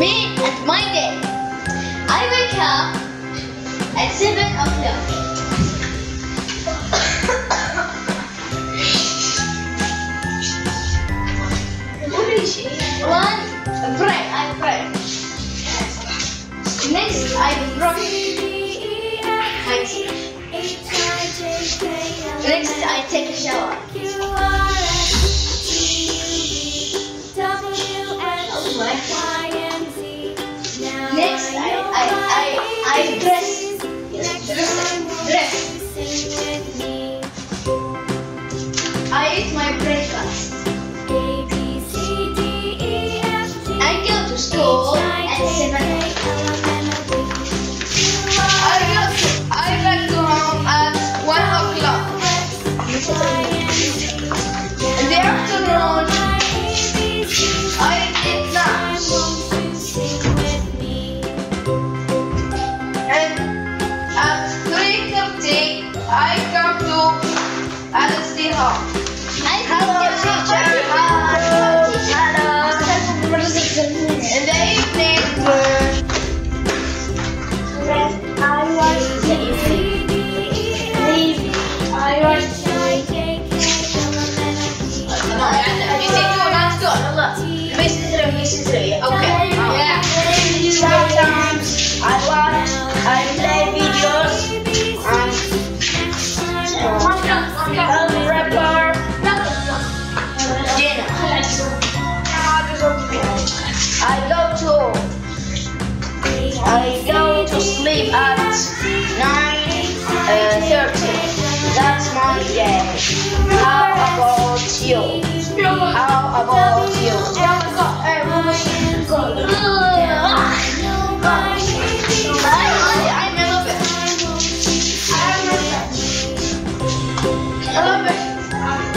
Me and my day. I wake up at 7 o'clock. One, pray, I pray. Next, I brush my teeth. Next, I take a shower. School at 7 I go I to home at 1 o'clock. In the afternoon, I eat lunch. And at 3.30, I come to at 9.30. Uh, That's my day. How about you? How about you? I. I love it.